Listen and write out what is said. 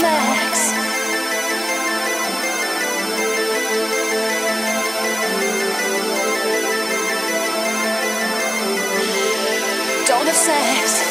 Don't have sex.